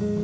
Amen.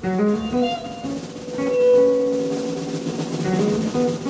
Thank you.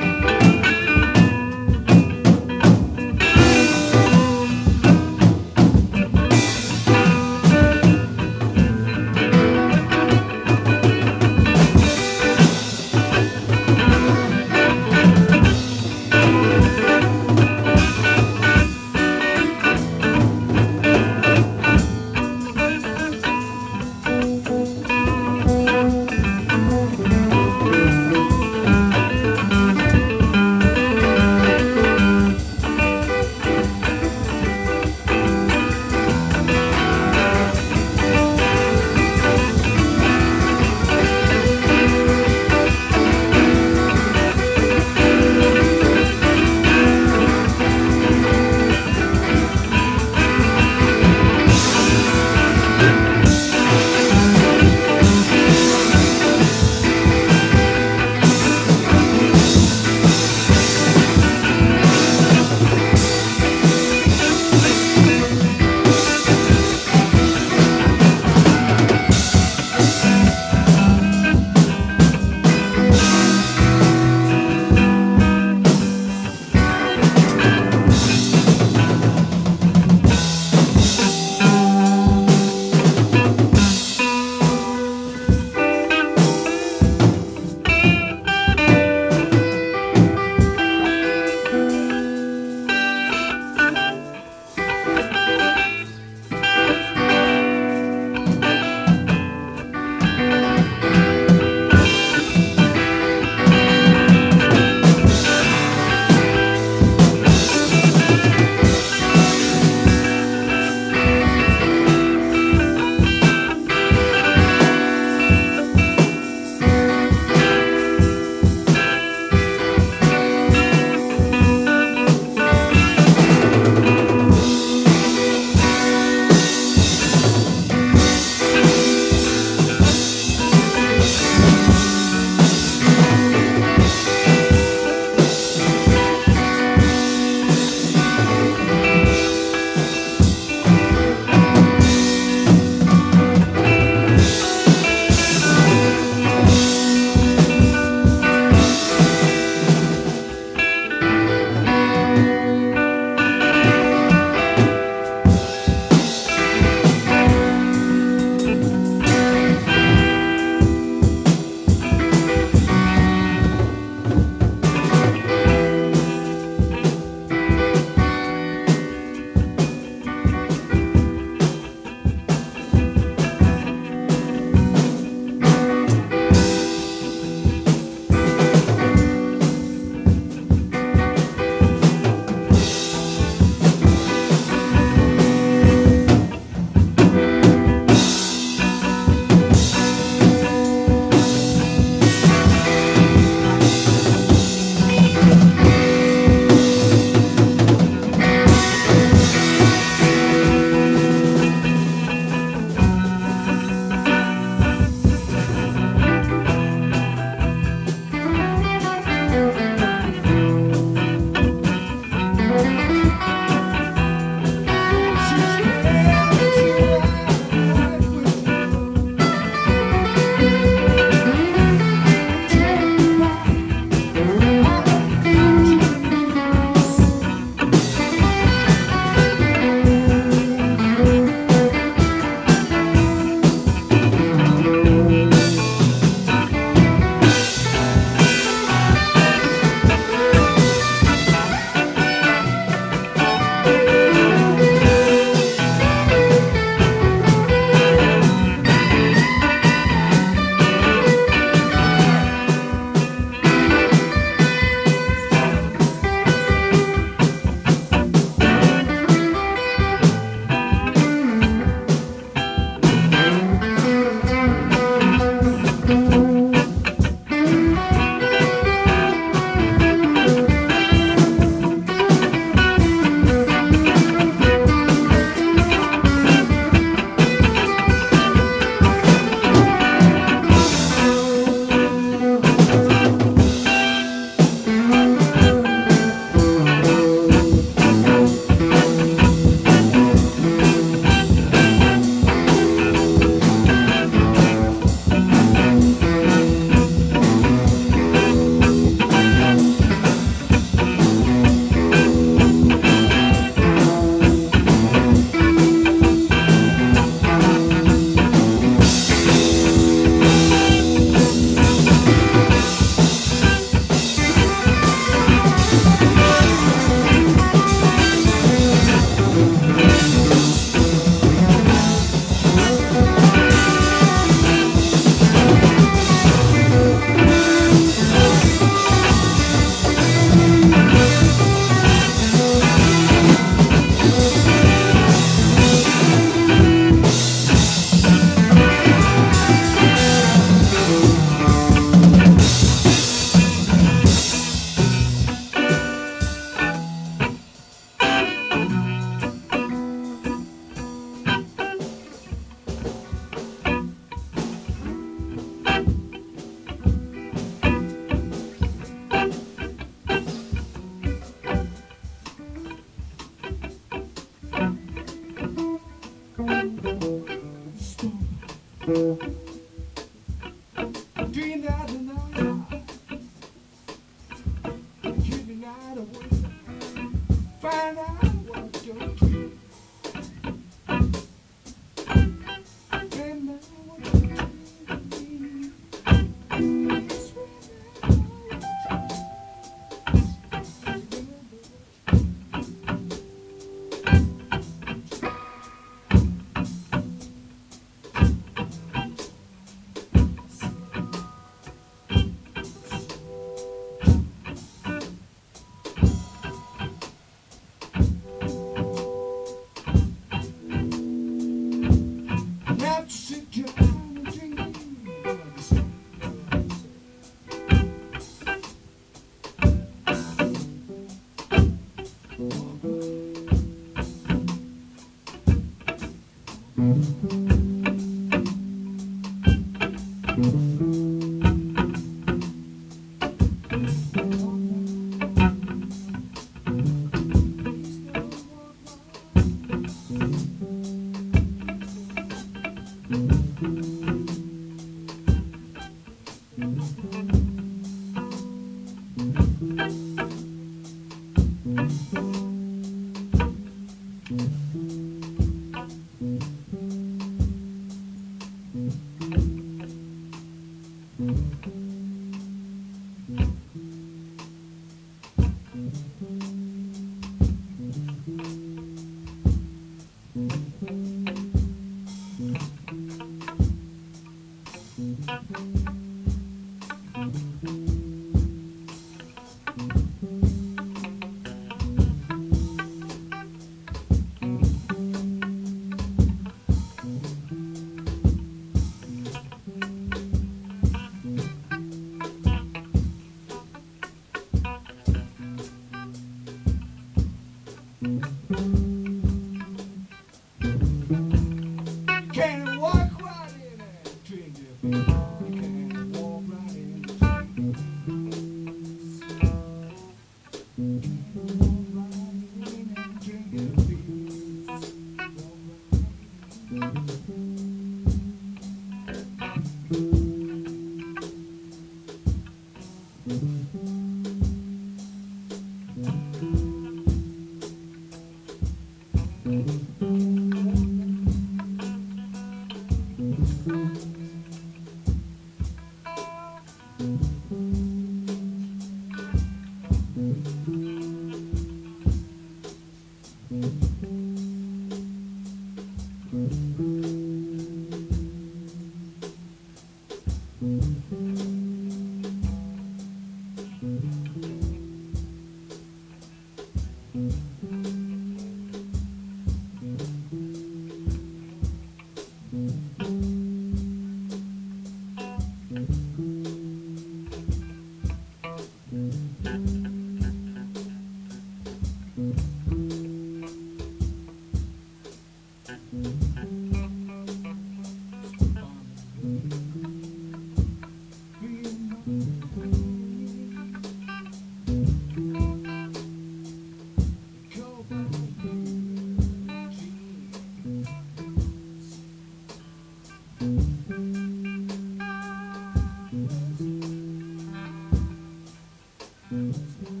You.